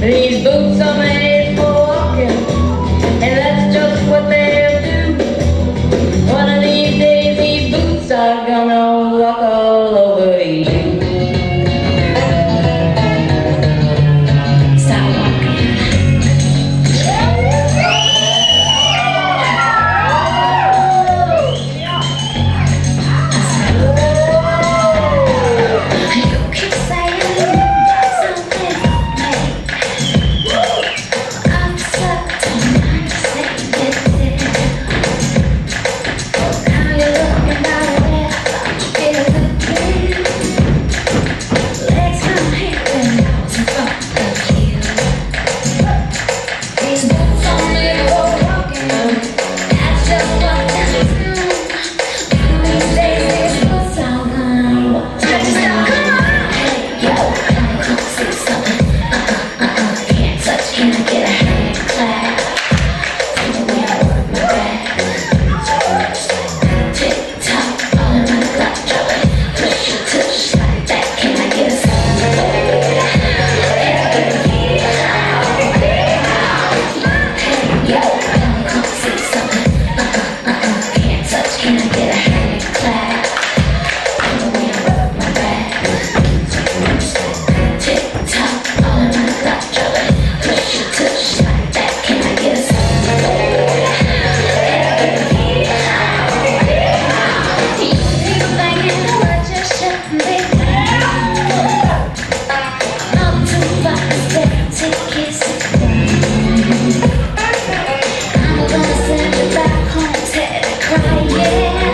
These boots are yeah.